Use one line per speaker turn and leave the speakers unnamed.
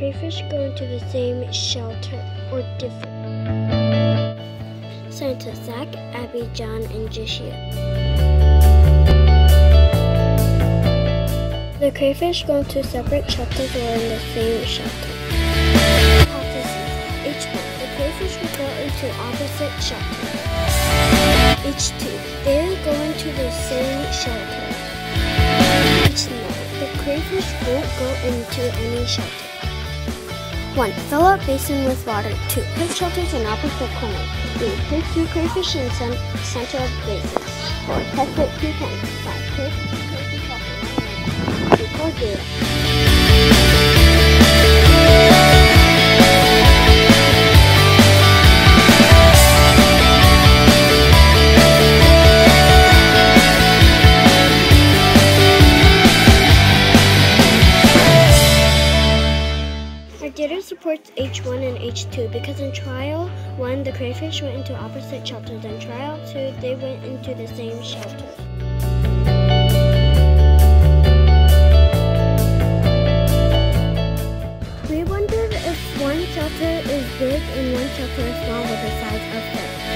crayfish go into the same shelter or different? Scientists Zach, Abby, John, and Jiasheah. The crayfish go into separate shelters or in the same shelter. Hypothesis H1. The crayfish will go into opposite shelters. H2. They go into the same shelter. H9. The crayfish won't go into any shelter. 1. Fill up basin with water. 2. Put shelters in opposite corners. 3. Place two crayfish in cen- center of basin. 4. Test it two times. 5. Place two crayfish off the line. 4. 0. Data supports H1 and H2 because in trial 1 the crayfish went into opposite shelters and trial 2 they went into the same shelters. We wondered if one shelter is big and one shelter is small with the size of this.